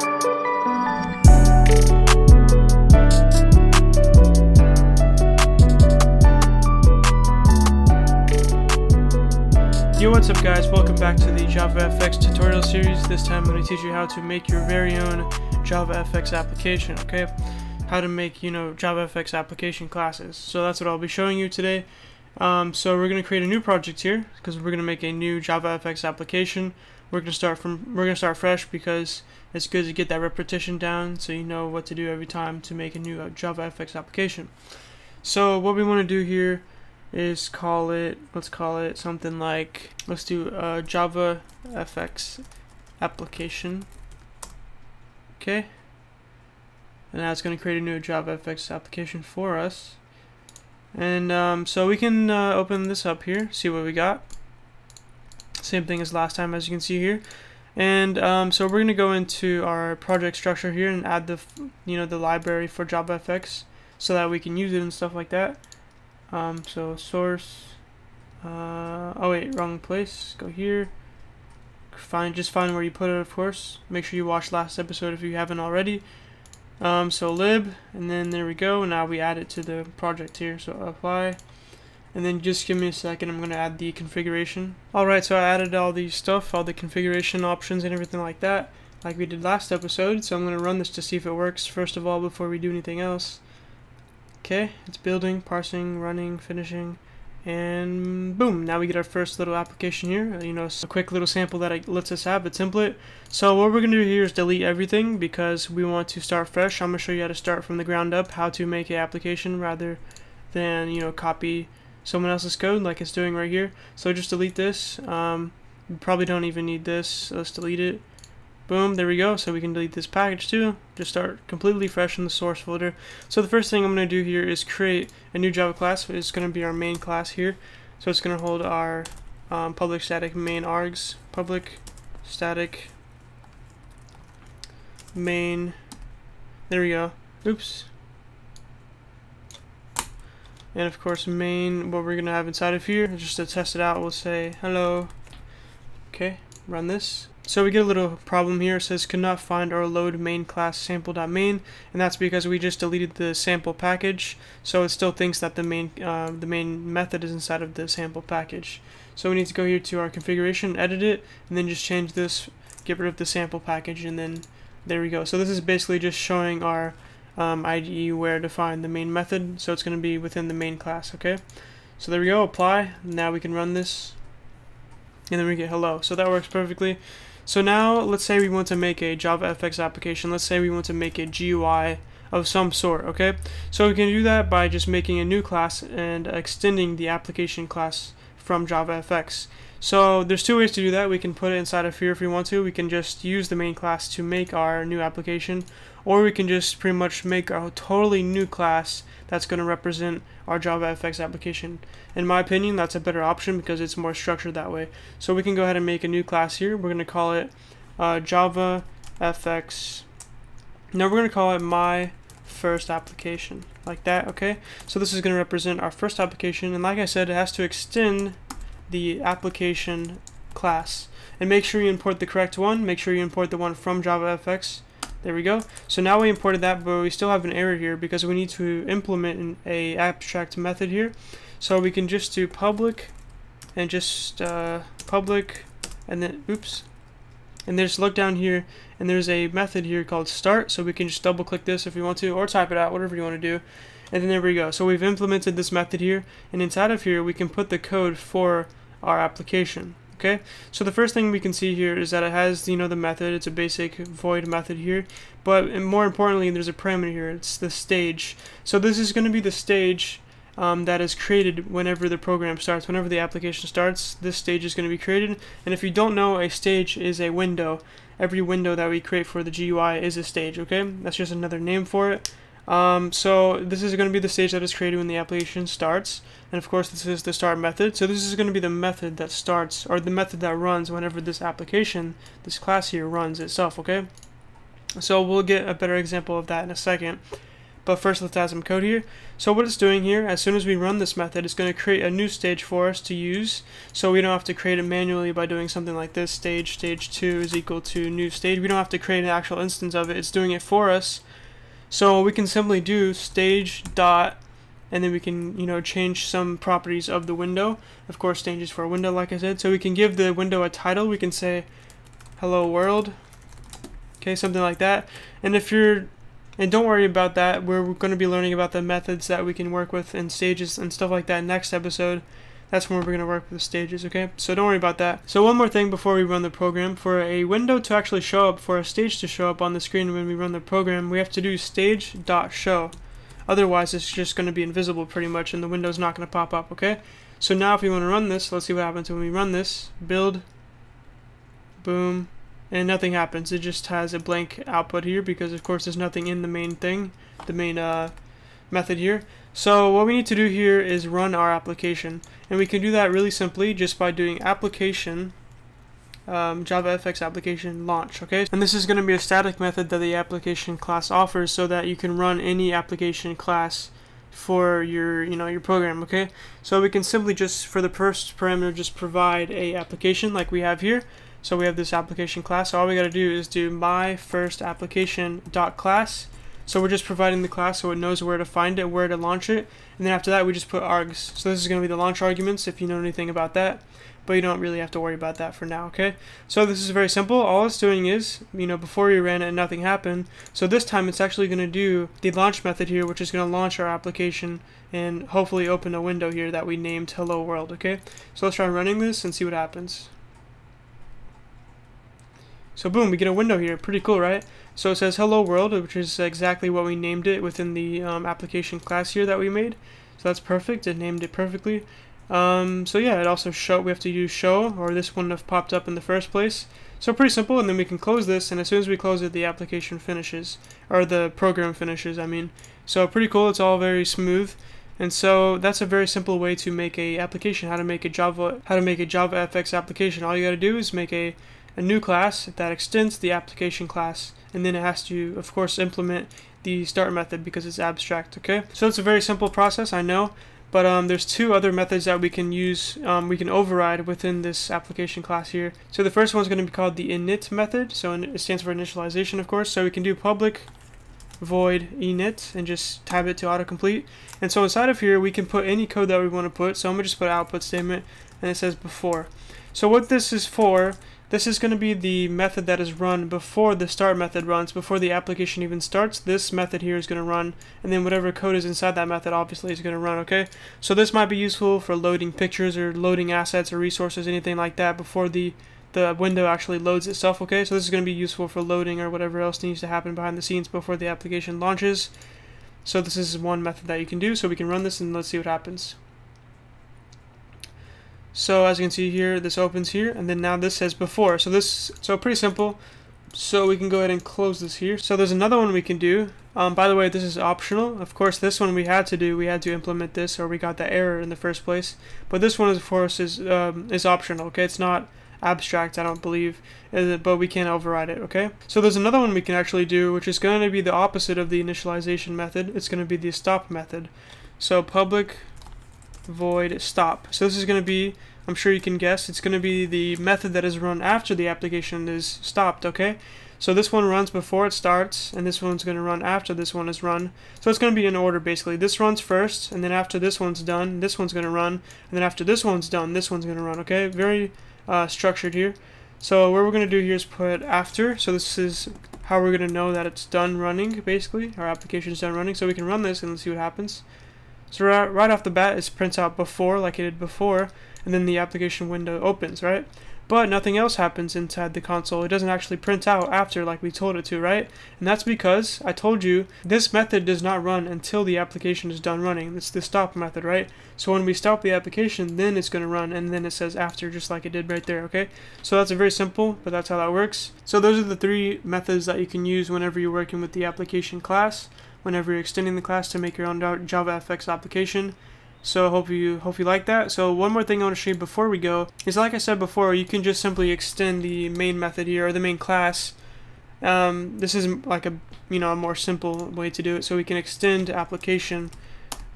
Yo, what's up guys? Welcome back to the JavaFX tutorial series. This time I'm going to teach you how to make your very own JavaFX application, okay? How to make, you know, JavaFX application classes. So that's what I'll be showing you today. Um, so we're going to create a new project here because we're going to make a new JavaFX application. We're to start from we're to start fresh because it's good to get that repetition down so you know what to do every time to make a new uh, JavaFX application. So what we want to do here is call it let's call it something like let's do a Java FX application okay? And that's going to create a new Java FX application for us. And um, so we can uh, open this up here see what we got same thing as last time as you can see here. And um, so we're going to go into our project structure here and add the you know the library for JavaFX so that we can use it and stuff like that. Um, so source, uh, oh wait, wrong place, go here, find, just find where you put it of course, make sure you watch last episode if you haven't already, um, so lib, and then there we go, now we add it to the project here, so apply, and then just give me a second, I'm going to add the configuration. Alright, so I added all these stuff, all the configuration options and everything like that, like we did last episode, so I'm going to run this to see if it works first of all before we do anything else. Okay, it's building, parsing, running, finishing, and boom, now we get our first little application here. Uh, you know, a quick little sample that lets us have a template. So what we're going to do here is delete everything because we want to start fresh. I'm going to show you how to start from the ground up, how to make an application rather than, you know, copy someone else's code like it's doing right here. So just delete this. Um, probably don't even need this. Let's delete it. Boom, there we go. So we can delete this package too. Just start completely fresh in the source folder. So the first thing I'm going to do here is create a new Java class. It's going to be our main class here. So it's going to hold our um, public static main args, public static main. There we go. Oops. And of course main, what we're going to have inside of here, just to test it out, we'll say hello. Okay, run this. So we get a little problem here. It says could not find or load main class sample.main, and that's because we just deleted the sample package. So it still thinks that the main uh, the main method is inside of the sample package. So we need to go here to our configuration, edit it, and then just change this, get rid of the sample package, and then there we go. So this is basically just showing our um, IDE where to find the main method. So it's going to be within the main class. Okay. So there we go. Apply. Now we can run this, and then we get hello. So that works perfectly. So now let's say we want to make a JavaFX application. Let's say we want to make a GUI of some sort, okay? So we can do that by just making a new class and extending the application class from JavaFX. So there's two ways to do that. We can put it inside of here if we want to. We can just use the main class to make our new application, or we can just pretty much make a totally new class that's going to represent our JavaFX application. In my opinion, that's a better option because it's more structured that way. So we can go ahead and make a new class here. We're going to call it uh, JavaFX. Now we're going to call it my first application like that okay so this is going to represent our first application and like I said it has to extend the application class. And make sure you import the correct one. Make sure you import the one from JavaFX. There we go. So now we imported that but we still have an error here because we need to implement an a abstract method here. So we can just do public and just uh, public and then oops. And just look down here and there's a method here called start. So we can just double click this if we want to or type it out whatever you want to do. And then there we go. So we've implemented this method here. And inside of here we can put the code for our application okay? So the first thing we can see here is that it has you know the method. It's a basic void method here. But more importantly there's a parameter here. It's the stage. So this is going to be the stage um, that is created whenever the program starts. Whenever the application starts this stage is going to be created. And if you don't know a stage is a window. Every window that we create for the GUI is a stage okay? That's just another name for it um, so this is going to be the stage that is created when the application starts. And of course this is the start method. So this is going to be the method that starts, or the method that runs whenever this application, this class here runs itself, okay? So we'll get a better example of that in a second. But first let's add some code here. So what it's doing here, as soon as we run this method, it's going to create a new stage for us to use. So we don't have to create it manually by doing something like this, stage, stage 2 is equal to new stage. We don't have to create an actual instance of it, it's doing it for us. So we can simply do stage dot and then we can you know change some properties of the window. Of course changes for a window like I said. So we can give the window a title. We can say hello world. Okay something like that. And if you're and don't worry about that. We're going to be learning about the methods that we can work with in stages and stuff like that next episode that's when we're going to work with the stages okay so don't worry about that so one more thing before we run the program for a window to actually show up for a stage to show up on the screen when we run the program we have to do stage dot show Otherwise, it's just going to be invisible pretty much, and the window's not going to pop up, okay? So now if we want to run this, let's see what happens when we run this. Build, boom, and nothing happens. It just has a blank output here because, of course, there's nothing in the main thing, the main uh, method here. So what we need to do here is run our application, and we can do that really simply just by doing application um, JavaFX application launch, okay? And this is going to be a static method that the application class offers so that you can run any application class for your, you know, your program, okay? So we can simply just, for the first parameter, just provide a application like we have here. So we have this application class. So all we got to do is do my first application dot class. So we're just providing the class so it knows where to find it, where to launch it, and then after that we just put args. So this is going to be the launch arguments if you know anything about that but you don't really have to worry about that for now, okay? So this is very simple. All it's doing is, you know, before we ran it and nothing happened, so this time it's actually going to do the launch method here, which is going to launch our application and hopefully open a window here that we named hello world, okay? So let's try running this and see what happens. So boom, we get a window here. Pretty cool, right? So it says hello world, which is exactly what we named it within the um, application class here that we made. So that's perfect. It named it perfectly. Um, so yeah, it also show we have to use show, or this wouldn't have popped up in the first place. So pretty simple, and then we can close this, and as soon as we close it, the application finishes, or the program finishes, I mean. So pretty cool, it's all very smooth. And so that's a very simple way to make a application, how to make a Java how to make a JavaFX application. All you gotta do is make a, a new class that extends the application class, and then it has to of course implement the start method because it's abstract, okay? So it's a very simple process, I know, but um, there's two other methods that we can use, um, we can override within this application class here. So the first one is going to be called the init method. So it stands for initialization, of course. So we can do public void init and just tab it to autocomplete. And so inside of here, we can put any code that we want to put. So I'm to just put output statement and it says before. So what this is for this is going to be the method that is run before the start method runs, before the application even starts. This method here is going to run, and then whatever code is inside that method obviously is going to run, okay? So this might be useful for loading pictures or loading assets or resources, anything like that before the the window actually loads itself, okay? So this is going to be useful for loading or whatever else needs to happen behind the scenes before the application launches. So this is one method that you can do, so we can run this and let's see what happens. So as you can see here, this opens here, and then now this says before. So this, so pretty simple. So we can go ahead and close this here. So there's another one we can do. Um, by the way, this is optional. Of course, this one we had to do. We had to implement this, or we got the error in the first place. But this one, of course, is um, is optional. Okay, it's not abstract. I don't believe, but we can override it. Okay. So there's another one we can actually do, which is going to be the opposite of the initialization method. It's going to be the stop method. So public void stop. So this is going to be, I'm sure you can guess, it's going to be the method that is run after the application is stopped, okay? So this one runs before it starts, and this one's going to run after this one is run. So it's going to be in order, basically. This runs first, and then after this one's done, this one's going to run, and then after this one's done, this one's going to run, okay? Very uh, structured here. So what we're going to do here is put after, so this is how we're going to know that it's done running, basically. Our application is done running, so we can run this and let's see what happens. So right, off the bat, it prints out before, like it did before, and then the application window opens, right? But nothing else happens inside the console. It doesn't actually print out after like we told it to, right? And that's because I told you this method does not run until the application is done running. It's the stop method, right? So when we stop the application, then it's going to run, and then it says after, just like it did right there, okay? So that's a very simple, but that's how that works. So those are the three methods that you can use whenever you're working with the application class whenever you're extending the class to make your own JavaFX application. So hope you hope you like that. So one more thing I want to show you before we go is like I said before, you can just simply extend the main method here or the main class um, this is like a you know a more simple way to do it. So we can extend application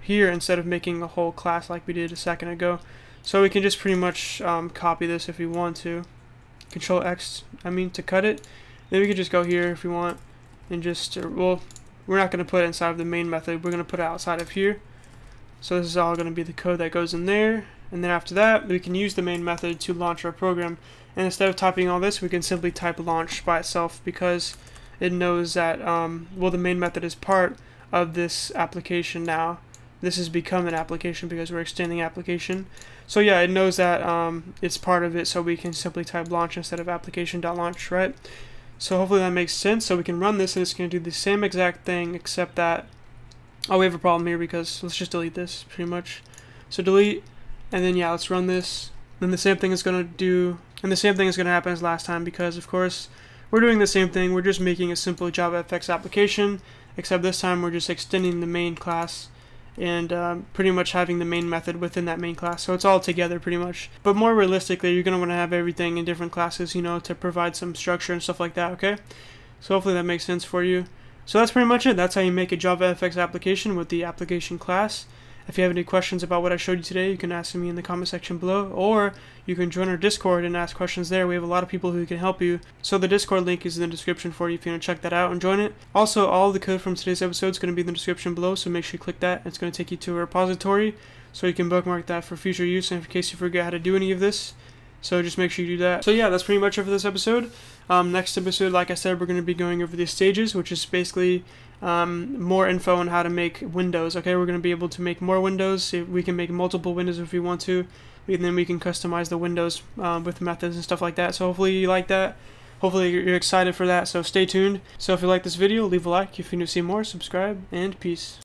here instead of making a whole class like we did a second ago. So we can just pretty much um, copy this if we want to. Control X, I mean to cut it. Then we can just go here if we want and just, uh, well, we're not going to put it inside of the main method. We're going to put it outside of here. So this is all going to be the code that goes in there. And then after that, we can use the main method to launch our program. And instead of typing all this, we can simply type launch by itself because it knows that, um, well, the main method is part of this application now. This has become an application because we're extending application. So yeah, it knows that um, it's part of it, so we can simply type launch instead of application.launch, right? So hopefully that makes sense. So we can run this and it's going to do the same exact thing except that, oh we have a problem here because let's just delete this pretty much. So delete and then yeah let's run this. Then the same thing is going to do, and the same thing is going to happen as last time because of course we're doing the same thing. We're just making a simple JavaFX application except this time we're just extending the main class and um, pretty much having the main method within that main class. So it's all together pretty much. But more realistically, you're going to want to have everything in different classes, you know, to provide some structure and stuff like that, okay? So hopefully that makes sense for you. So that's pretty much it. That's how you make a JavaFX application with the application class. If you have any questions about what I showed you today, you can ask me in the comment section below, or you can join our Discord and ask questions there. We have a lot of people who can help you. So the Discord link is in the description for you if you want to check that out and join it. Also, all the code from today's episode is going to be in the description below, so make sure you click that. It's going to take you to a repository, so you can bookmark that for future use in case you forget how to do any of this. So just make sure you do that. So yeah, that's pretty much it for this episode. Um, next episode, like I said, we're going to be going over the stages, which is basically um, more info on how to make windows. Okay, we're going to be able to make more windows. We can make multiple windows if we want to. And then we can customize the windows um, with methods and stuff like that. So hopefully you like that. Hopefully you're excited for that. So stay tuned. So if you like this video, leave a like. If you need to see more, subscribe. And peace.